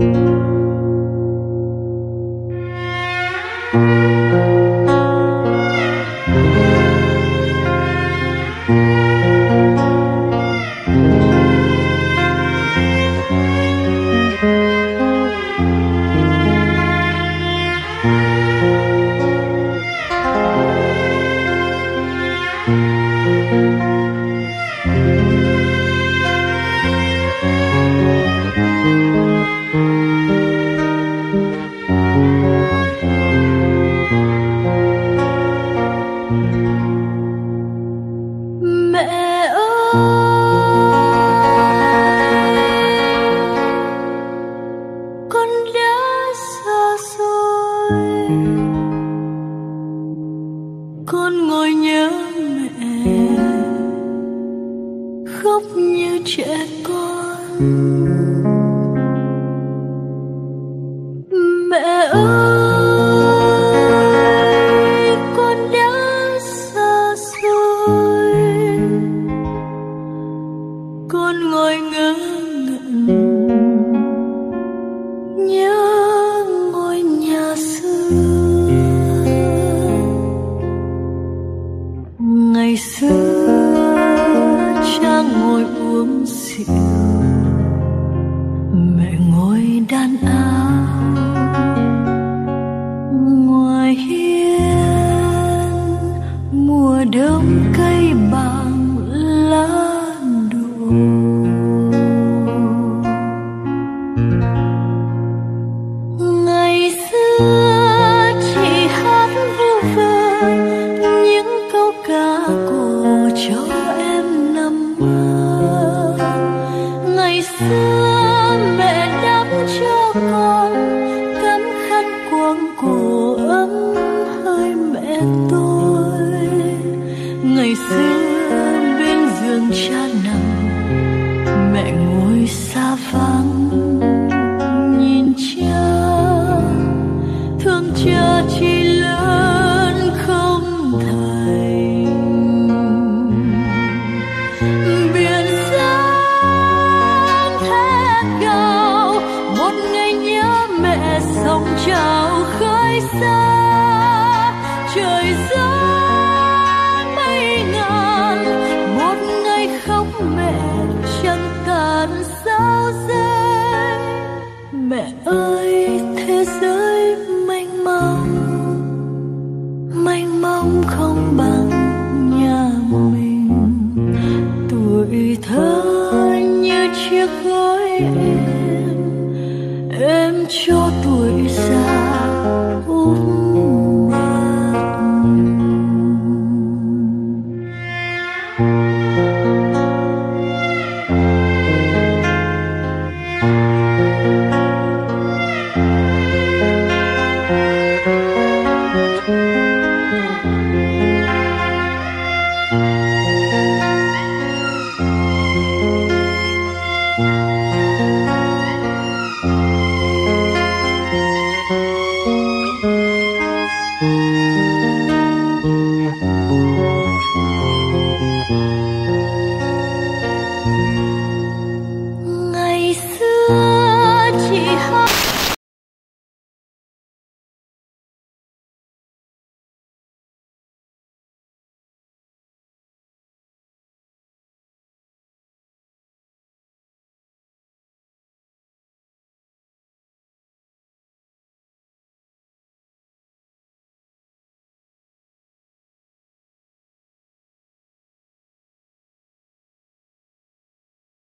Música khóc như trẻ con. Mẹ ơi con đã xa rồi, con ngồi ngơ ngẩn nhớ mẹ ngồi đan áo ngoài hiên mùa đông cây bạc. 家。秋多雨散。